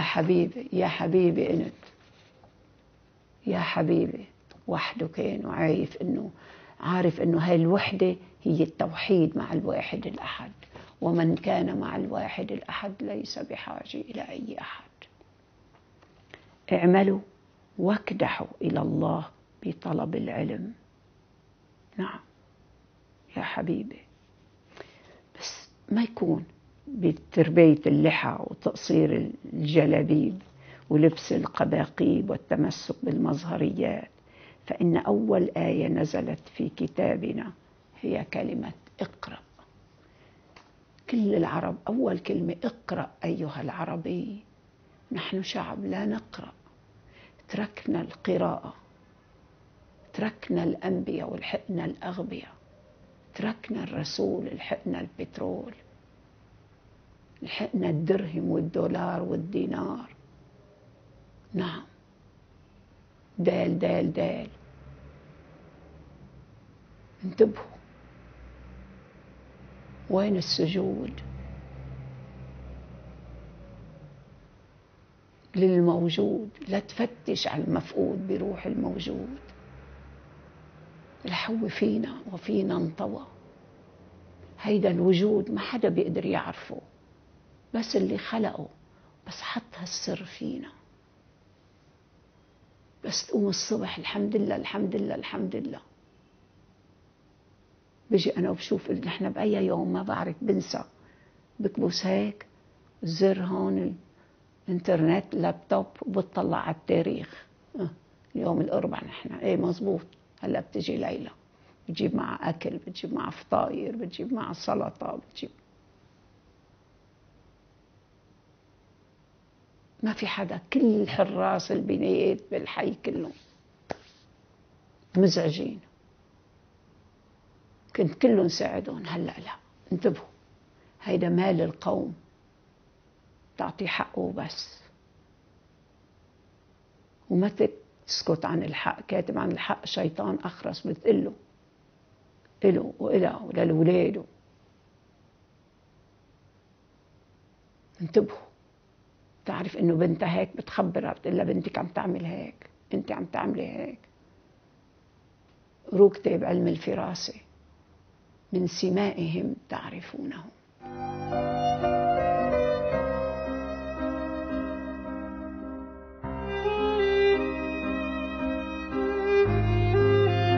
حبيبي يا حبيبي إنت. يا حبيبي وحده كان وعارف إنه عارف إنه هاي الوحدة هي التوحيد مع الواحد الأحد. ومن كان مع الواحد الأحد ليس بحاجة إلى أي أحد. اعملوا واكدحوا إلى الله بطلب العلم. نعم. يا حبيبي. بس ما يكون بتربية اللحى وتقصير الجلابيب ولبس القباقيب والتمسك بالمظهريات. فإن أول آية نزلت في كتابنا هي كلمة اقرأ. كل العرب أول كلمة اقرأ أيها العربي. نحن شعب لا نقرأ. تركنا القراءة. تركنا الأنبياء ولحقنا الأغبياء. تركنا الرسول لحقنا البترول. لحقنا الدرهم والدولار والدينار. نعم. دال دال دال. انتبهوا. وين السجود؟ للموجود. لا تفتش على المفقود بروح الموجود. الحو فينا وفينا انطوى. هيدا الوجود ما حدا بيقدر يعرفه. بس اللي خلقه بس حط هالسر فينا. بس تقوم الصبح الحمد لله الحمد لله الحمد لله. بيجي أنا وبشوف نحن بأي يوم ما بعرف بنسى. بكبس هيك الزر هون الإنترنت لابتوب وبطلع على التاريخ. أه، اليوم الاربعاء نحن. إيه مزبوط هلأ بتجي ليلى. بتجيب معها أكل بتجيب معها فطاير بتجيب معها سلطة بتجيب ما في حدا كل حراس البنايات بالحي كلهم مزعجين. كنت كلهم ساعدهم هلأ لا انتبهوا. هيدا مال القوم. تعطي حقه بس وما تسكت عن الحق. كاتب عن الحق شيطان أخرس بتقله إله وإله وللولاد. انتبهوا. تعرف إنه بنتها هيك بتخبرها بتقول لها بنتك عم تعمل هيك انت عم تعملي هيك. روح كتاب علم الفراسة من سمائهم تعرفونهم